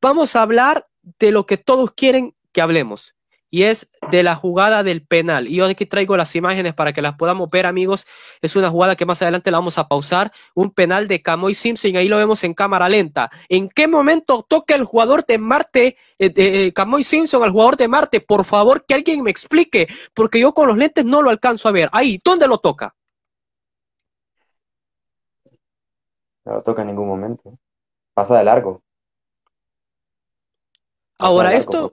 vamos a hablar de lo que todos quieren que hablemos y es de la jugada del penal. Y yo aquí traigo las imágenes para que las podamos ver, amigos. Es una jugada que más adelante la vamos a pausar. Un penal de Camoy Simpson, ahí lo vemos en cámara lenta. ¿En qué momento toca el jugador de Marte, eh, eh, Camoy Simpson, al jugador de Marte? Por favor, que alguien me explique, porque yo con los lentes no lo alcanzo a ver. Ahí, ¿dónde lo toca? No lo toca en ningún momento. Pasa de largo. Ahora, esto,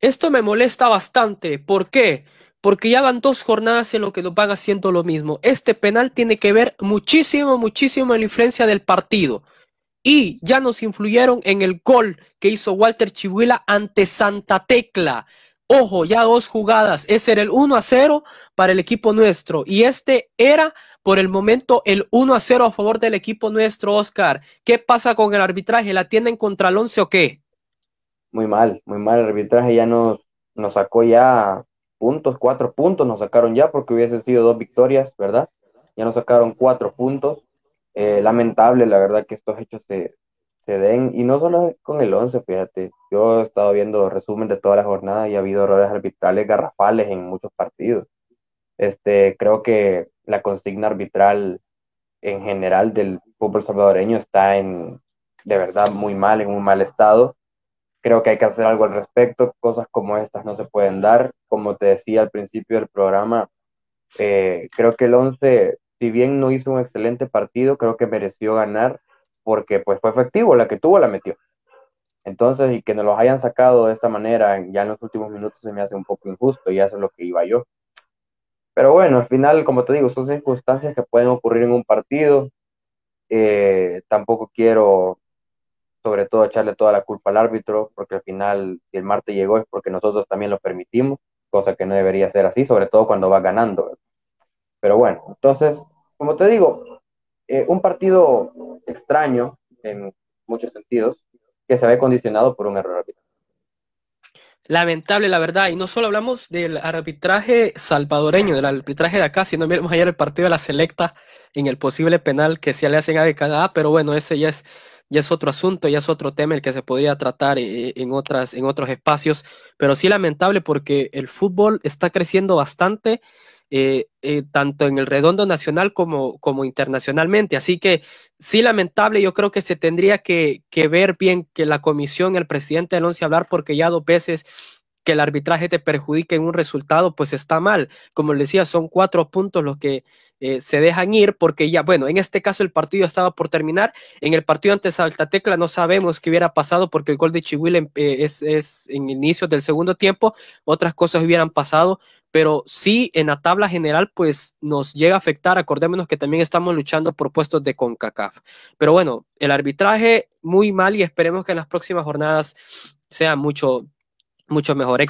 esto me molesta bastante. ¿Por qué? Porque ya van dos jornadas en lo que nos van haciendo lo mismo. Este penal tiene que ver muchísimo, muchísimo en la influencia del partido. Y ya nos influyeron en el gol que hizo Walter Chihuila ante Santa Tecla. Ojo, ya dos jugadas. Ese era el 1 a 0 para el equipo nuestro. Y este era por el momento el 1 a 0 a favor del equipo nuestro, Oscar. ¿Qué pasa con el arbitraje? ¿La tienen contra el 11 o qué? Muy mal, muy mal. El arbitraje ya nos, nos sacó ya puntos, cuatro puntos nos sacaron ya porque hubiese sido dos victorias, ¿verdad? Ya nos sacaron cuatro puntos. Eh, lamentable, la verdad, que estos hechos se, se den, y no solo con el 11, fíjate, yo he estado viendo resumen de toda la jornada y ha habido errores arbitrales garrafales en muchos partidos. Este, creo que la consigna arbitral en general del fútbol salvadoreño está en, de verdad, muy mal, en un mal estado creo que hay que hacer algo al respecto. Cosas como estas no se pueden dar. Como te decía al principio del programa, eh, creo que el 11, si bien no hizo un excelente partido, creo que mereció ganar porque pues fue efectivo, la que tuvo la metió. Entonces, y que nos los hayan sacado de esta manera ya en los últimos minutos se me hace un poco injusto y eso es lo que iba yo. Pero bueno, al final, como te digo, son circunstancias que pueden ocurrir en un partido. Eh, tampoco quiero sobre todo echarle toda la culpa al árbitro, porque al final, si el Marte llegó es porque nosotros también lo permitimos, cosa que no debería ser así, sobre todo cuando va ganando. Pero bueno, entonces, como te digo, eh, un partido extraño en muchos sentidos, que se ve condicionado por un error arbitral. Lamentable, la verdad, y no solo hablamos del arbitraje salvadoreño, del arbitraje de acá, sino miramos ayer el partido de la selecta en el posible penal que se le hacen a Canadá, pero bueno, ese ya es ya es otro asunto, ya es otro tema el que se podría tratar eh, en, otras, en otros espacios, pero sí lamentable porque el fútbol está creciendo bastante, eh, eh, tanto en el redondo nacional como, como internacionalmente. Así que sí lamentable, yo creo que se tendría que, que ver bien que la comisión, el presidente ONCE hablar, porque ya dos veces que el arbitraje te perjudique en un resultado, pues está mal. Como les decía, son cuatro puntos los que eh, se dejan ir porque ya, bueno, en este caso el partido estaba por terminar. En el partido ante Salta Tecla no sabemos qué hubiera pasado porque el gol de Chihuahua eh, es, es en inicio del segundo tiempo. Otras cosas hubieran pasado, pero sí en la tabla general pues nos llega a afectar. Acordémonos que también estamos luchando por puestos de CONCACAF. Pero bueno, el arbitraje muy mal y esperemos que en las próximas jornadas sea mucho mucho mejor.